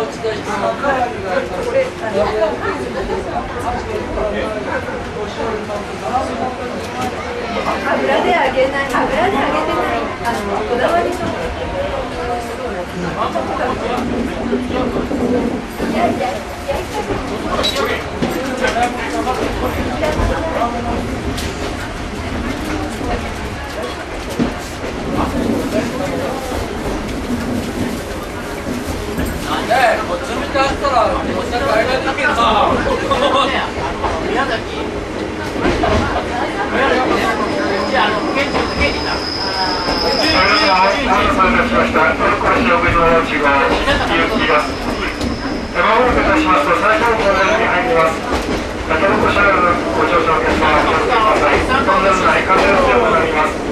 油で揚げない油で揚げてないあのこだわりのい。やいや焼いたねえ、こっち見てあったら、おしゃるあれができるな。宮崎。参加しましたトロッコ列車の1号西行きですまもなくいたしますと最初のトンネルに入りますトロッコ車両のご乗車お客様お気をつけくださいトンネル内風の強くなります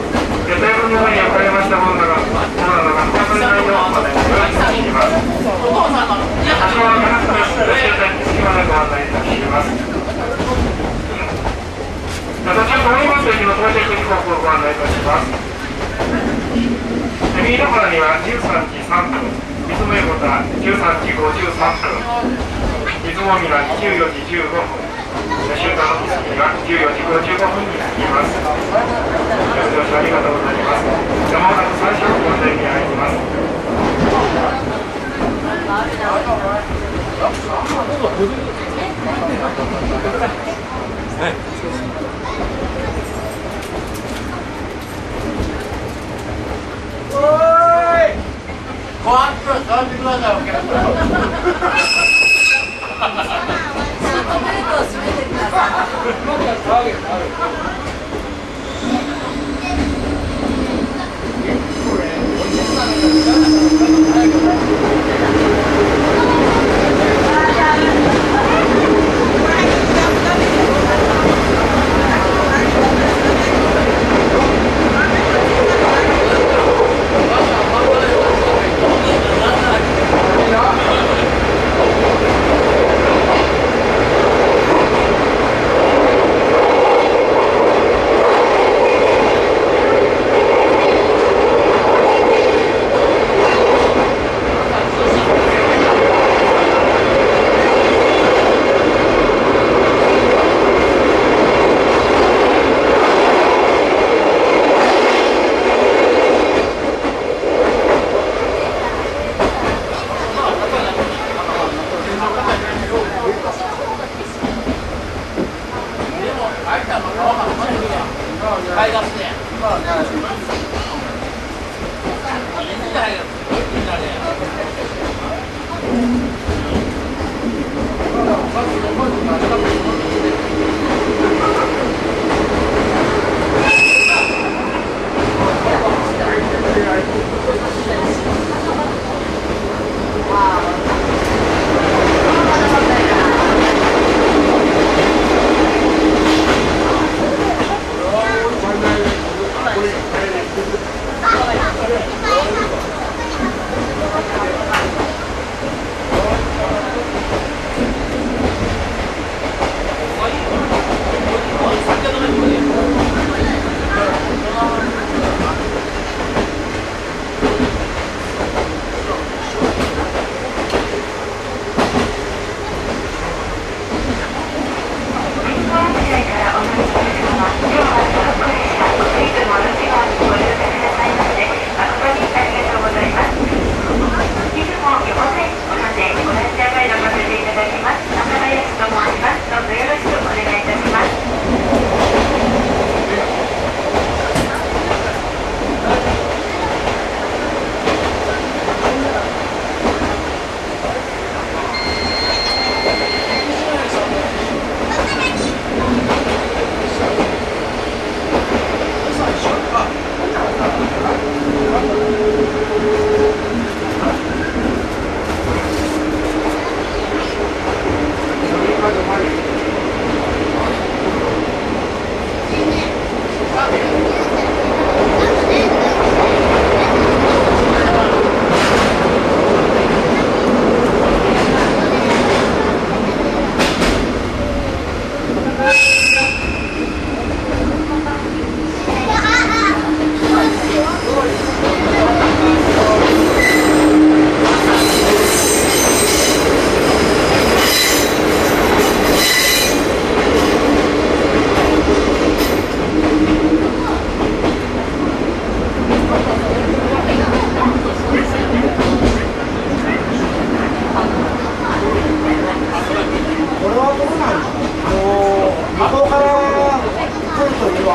右の方には13時3分、出雲横田13時53分、出雲美は14時15分、集団の木杉は14時55分になります。ご乗車ありがとうございます。まもなく最初の問題に入ります。ご安心座ってください、お客さん。シ ー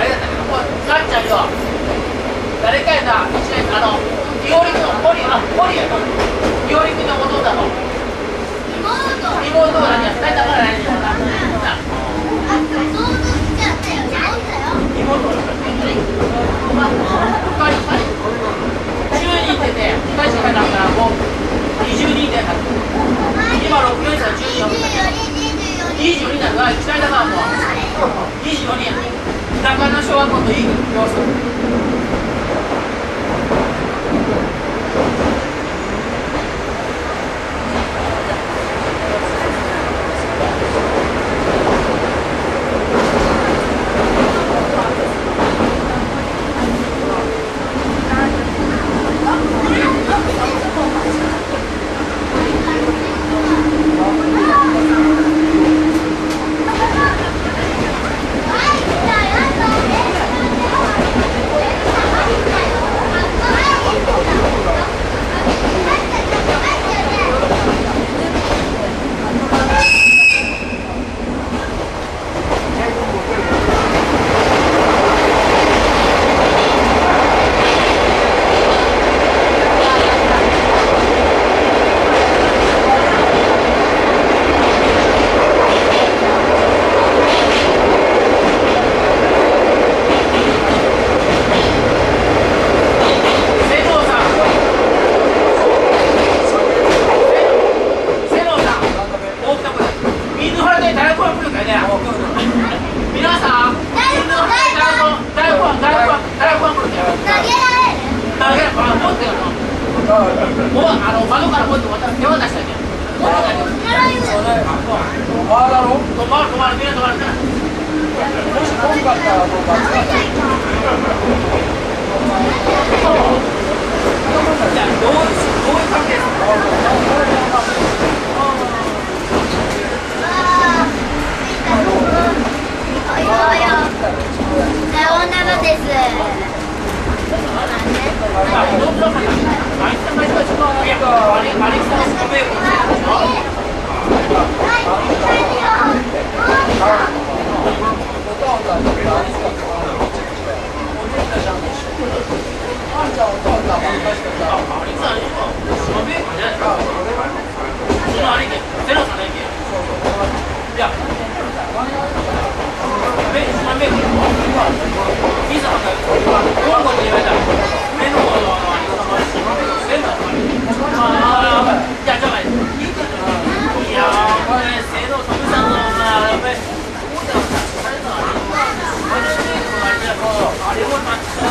れだったけどもうなっちゃうよ。誰かやな一年あの伊織のあ堀やなの弟だの妹妹だから。な妹ったよ妹ったよあの窓からこうやって渡手渡したじゃん。ない。ゃ。さようならです。いや。あれも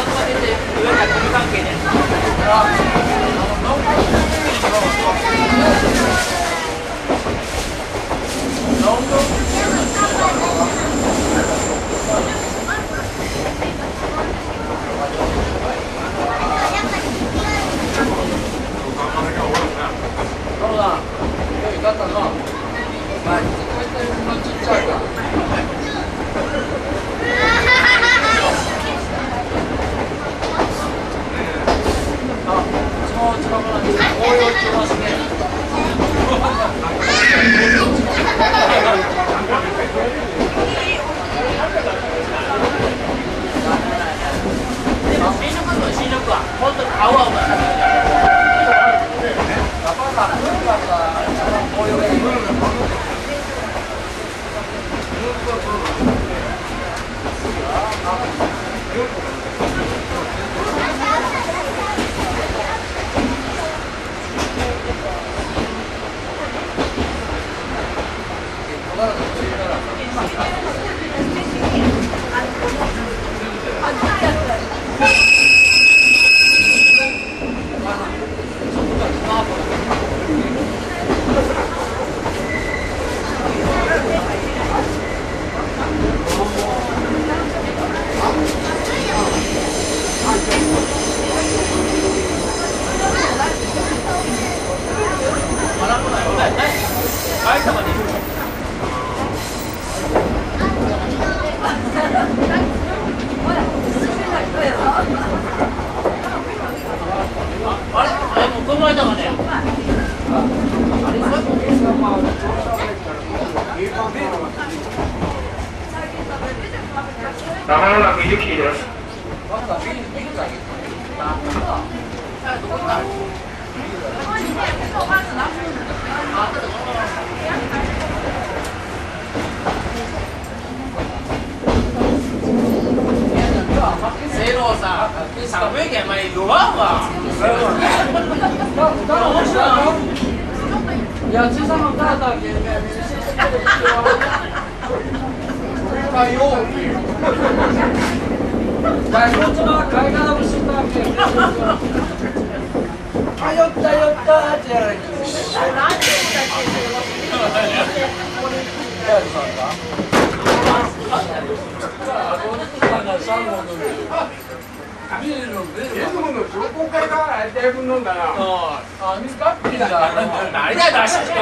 ビールのビールの商工会がだいぶ飲んだな。あ水かビーだ誰だ、出した人。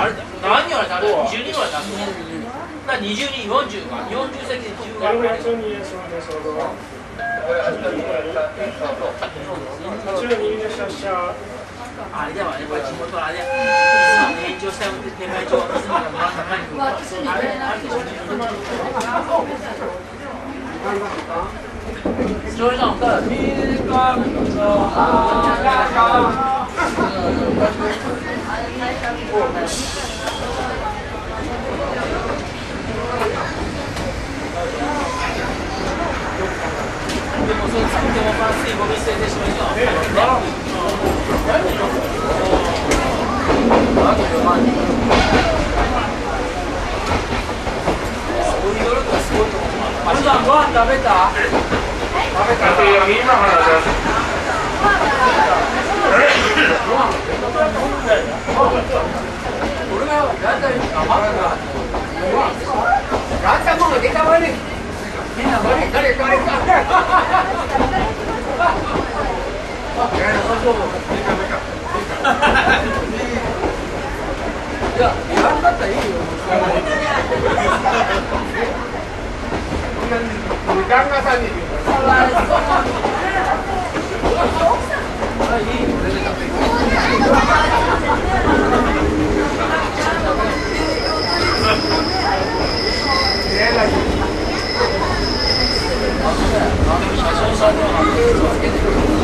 あれ、何人は誰だ、十人は出すの。だ、二十人、四十か、四十席十が。にいらっしゃあれだわね、これ地元あれ。延長したよ、手前長、いつもの真ん中に。あれ、あれでしょ。それじゃんさビールかのあかでも、それ作っても、まあ、水ゴミ捨ててしまいそう。あじゃんご飯食べた。みんな花です。俺が大体余るがあんた。や言わん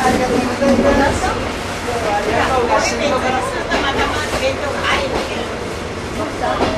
ありがとうございます。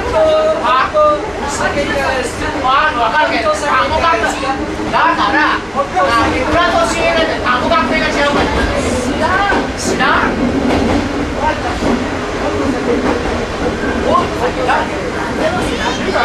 kantor, ako, Juan, wakal kayo. Tango ka na. Lahat ka na. Ibula to si Irene. Tango ka kayo siya. Sila. Sila. Oh, sila. Sila.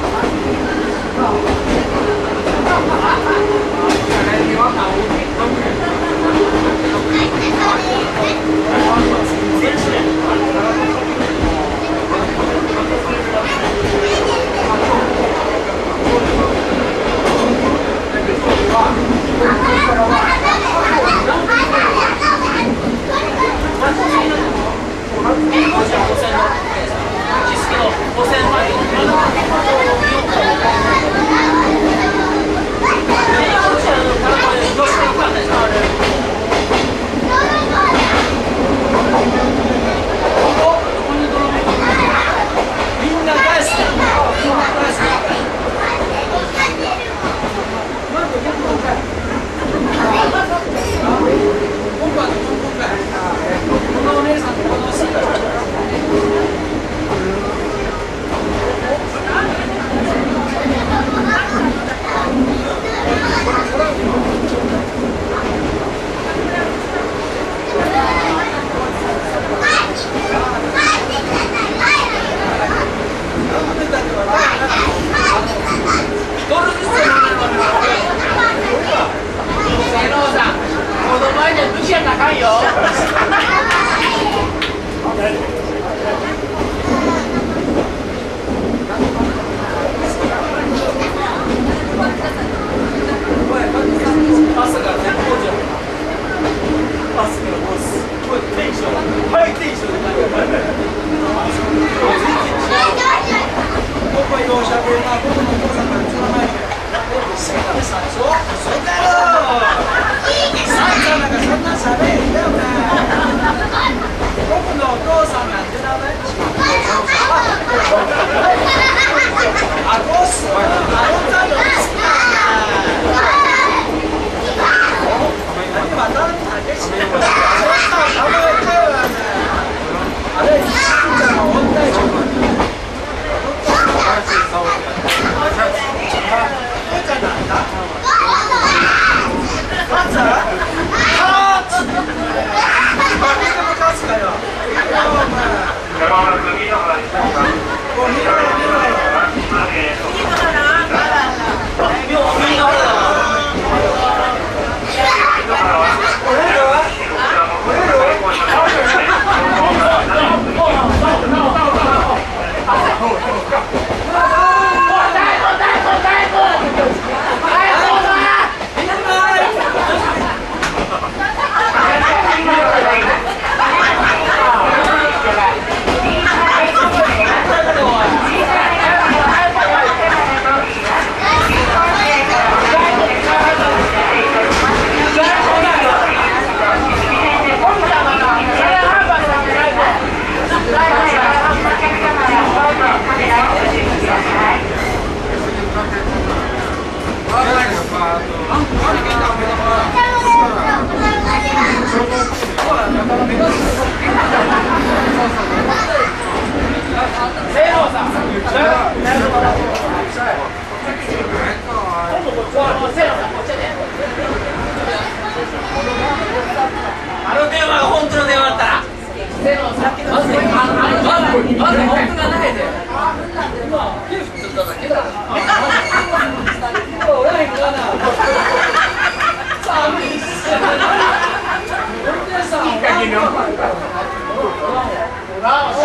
Mama! あれ、しんちゃんが女に。しますかもう見ろよ見ろよえーとあの電話が本当の電話だったらまずああれまずまず本当がないで今手振ってただけだ今俺ら行かな寒いっす運転手さんいい加減よほらさ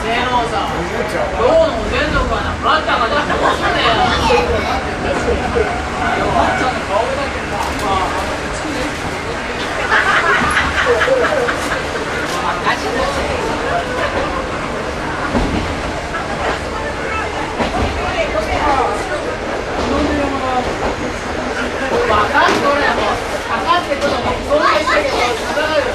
性能さ、今日の全族はな、ブラッチャーがじゃあどうすんねや。分かっておるやもうかかってくるのもそんなにしてけどつながるよ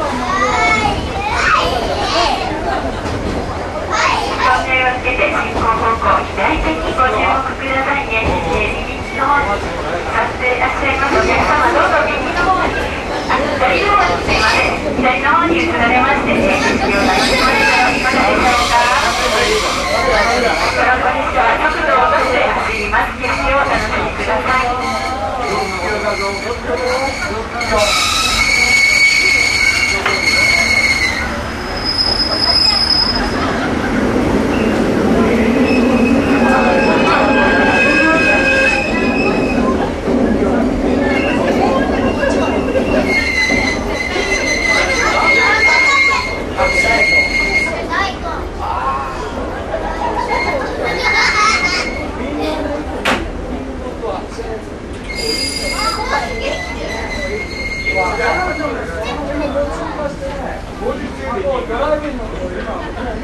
わドライブインのとこ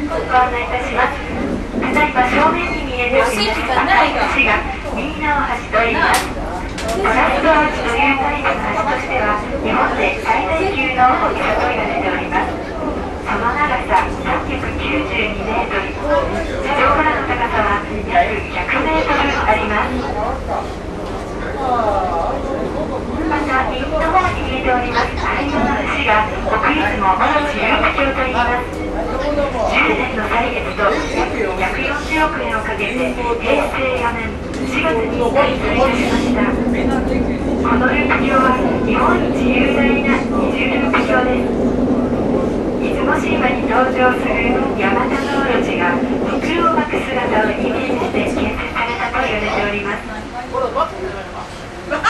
今ご案内いたします。ただいま正面に見えております赤い橋が右の橋と言います。コラストアーチというタイプの橋としては日本で最大級の大きさと言われております。その長さ392メートル、地上からの高さは約100メートルあります。また右の方に見えております灰色の橋が奥出雲小野市有楽町と言います。10年の歳月と約140億円をかけて平成4年4月に開通いたしましたこのループ橋は日本一雄大な二重ループ橋です出雲神話に登場する山田のオロチが袋を巻く姿をイメージして建設されたと言われております参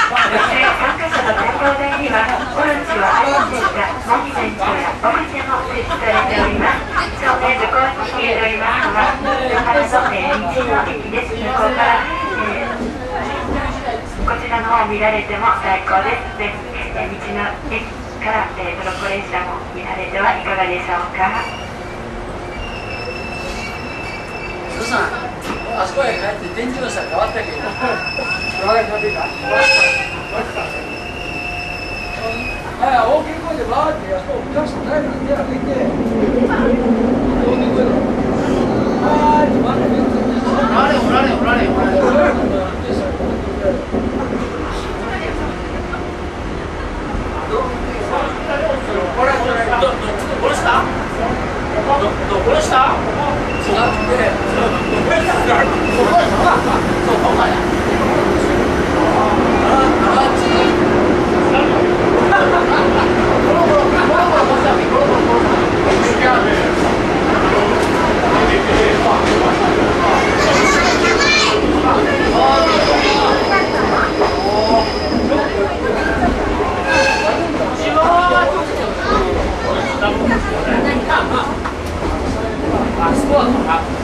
加者の展望台にはオロチを愛してしたモニュメントやオブジェも設置されております。こうに見えております。のは原の、えー、道の駅です。向こうから、えー、こちらの方見られても最高です。ぜひ、えー、道の駅から、えー、トロッコ列車も見られてはいかがでしょうか？スーさんあそこへ帰って電池の下変わったけど。はい大きい声でバーってやっと出してないのに手上げて大きい声でバーってバーっておられおられおられおられこれどあそうだった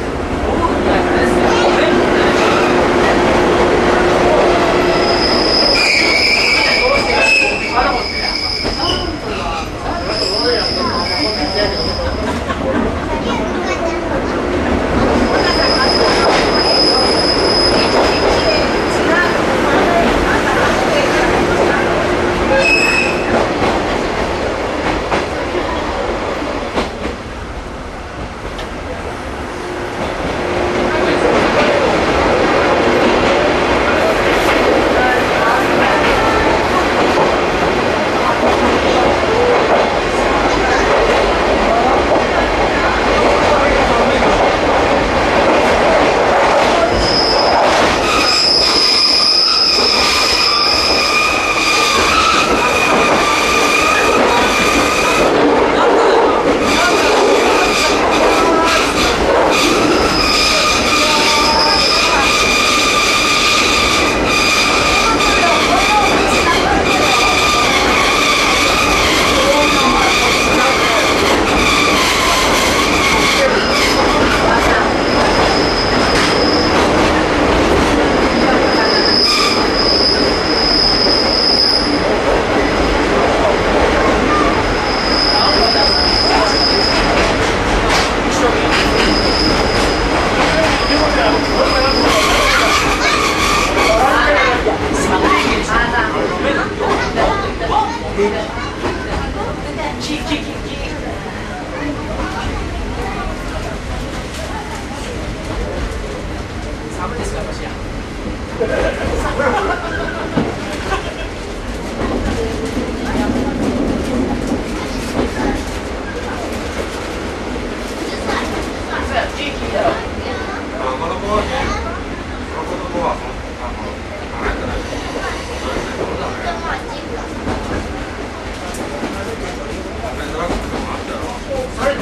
それ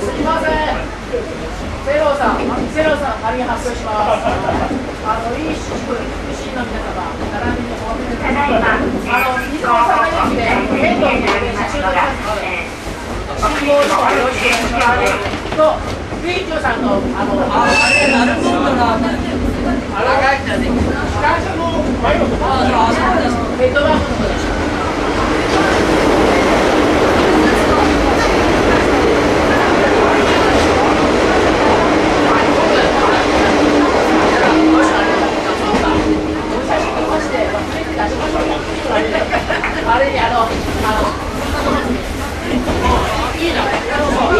すみません。セロさん、セロさん、仮発表します。あの、いい地区、福祉の皆様、並びにお待ち。ただいま、あの、水高野さん校の駅で、剣道に写真を撮りますので、信号の方よろしくお願いします。と、ビーチューさんの、あの、ああれ、なるほどな。あらがいたね。会社の、マイロあ、そうです。ヘッドバンクの方です。あれにあの、あの、いいな、いいな、そう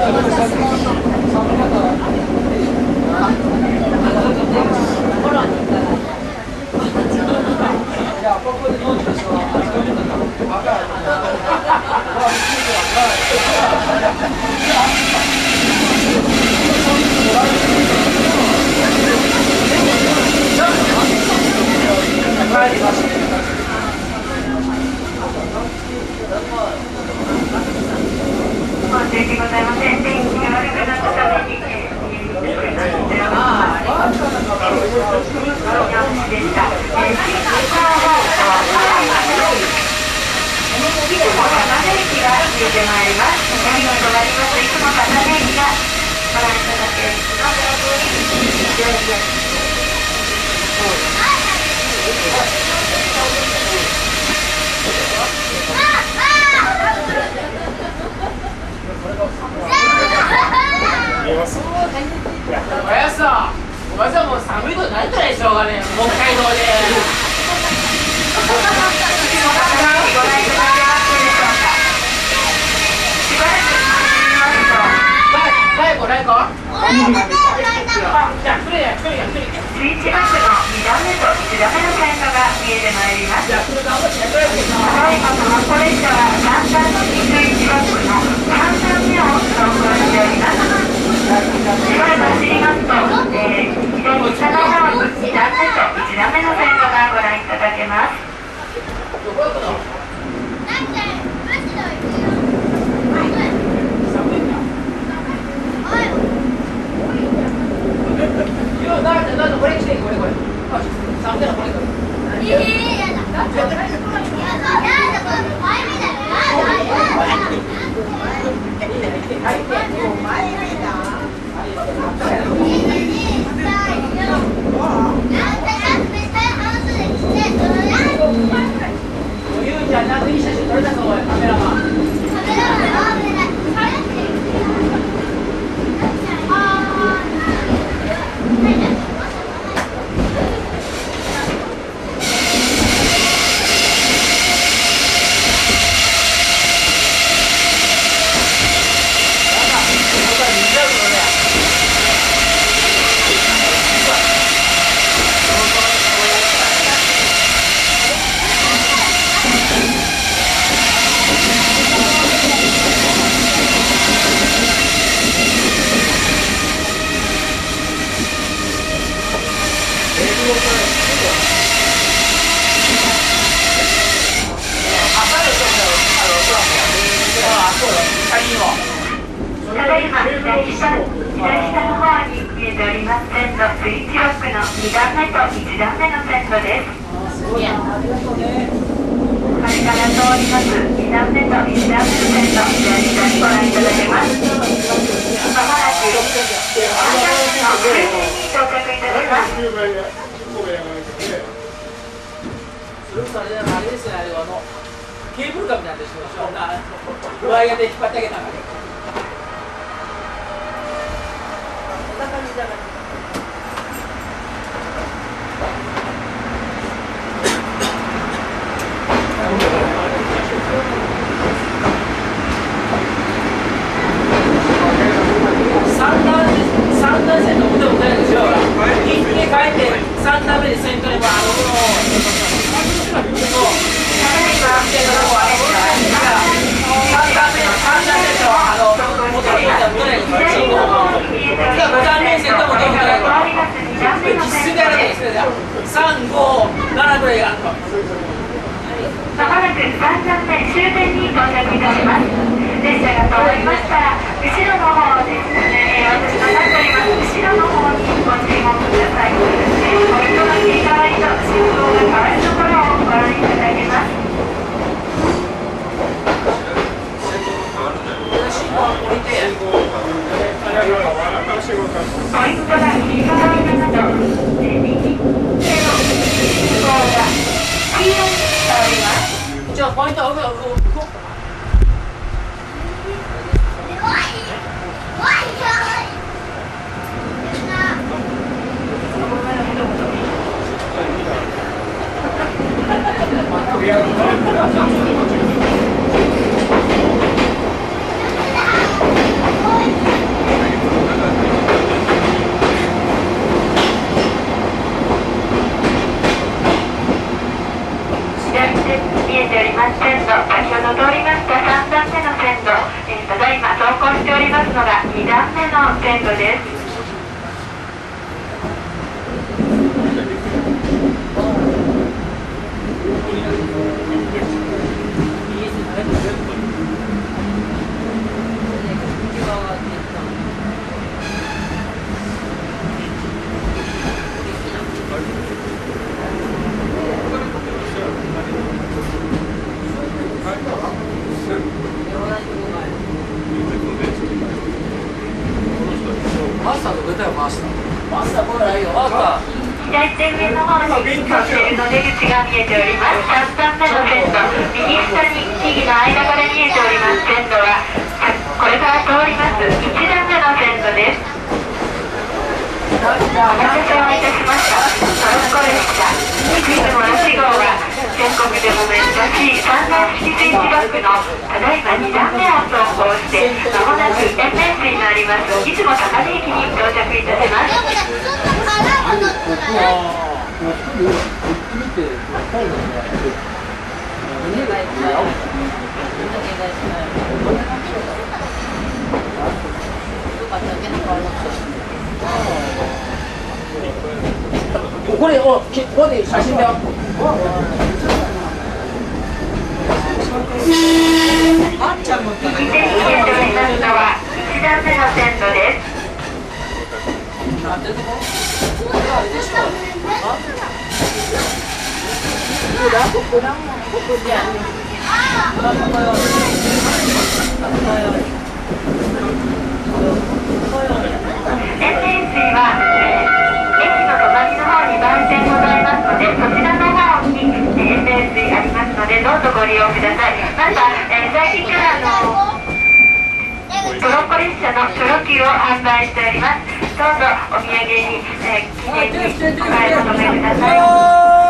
申 し訳ご見。え、ます。あ。さん、お前さんもう寒いことなったでしょうがね、北海道で。ご覧いただけますでしょうか。見えるまいりますただい走りますと、えー、左下の方に2段目と1段目の線路がご覧いただけます、いい写真撮れたぞ、カメラマン。ただいま左下左下の方に見えております線路スイッチロックの2段目と1段目の線路ですこれから通ります2段目と1段目の線路左下にご覧いただけますまもなく3段目の終点に到着いたしますそれこそあれだあれですよね、あのケーブルカーみたいなやつでしょ、なワイヤーで引っ張ってあげたから。三段三段線の腕をないでしょ。行って帰って三段目で線取ればあのそう。ただいま線路の方三段目三段目とあの元にいた胸に信号が。五段目線ともどうか通ります2段目の実線路質でやらないでですすね。三五七ぐらいがあると。まもなく3段目終点に到着いたします列車が通りましたら後ろの方ですね、え私の立っております後ろの方にご注目ください、ポイントの切り替わりと信号が変わるところをご覧いただけます信号降りて。ポイントが切り替わりなど、えー右手の信号が黄色に変わりますじゃあポイントを。左手に見えております線路、先ほど通りました、だいま走行しておりますのが2段目の線路です。マスターと出たよマスター。マスターこれないよ。マスター。左手上の方にトンネルの出口が見えております。3段目の線路、右下に木々の間から見えております線路は、これから通ります1段目の線路です。お待たせをいたしました。トロッコ列車、いつもの4号は、全国でも珍しい三段式スイッチバックのただいま2段目を走行して、まもなく天然水のあります、出雲高根駅に到着いたします。ああ。これ、お、きここで写真だよ。あっちゃんもなんてとこ塩田水は、駅の隣の方に売店ございますのでそちらの方にえー塩田水ありますのでどうぞご利用くださいまた、えー最近からあのトロッコ列車のチョロ Q を販売しておりますどうぞお土産に、えー記念にお買い求めください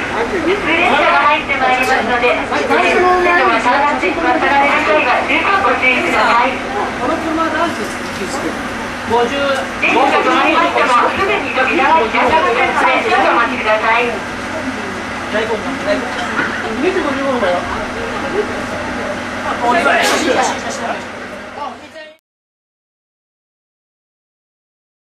普通列車が入ってまいりますので線路が探して渡られる際は十分ご注意くださいこの車何時好き好き50電車が。止まりましてもすぐに扉は開きませんので少々お待ちください。大根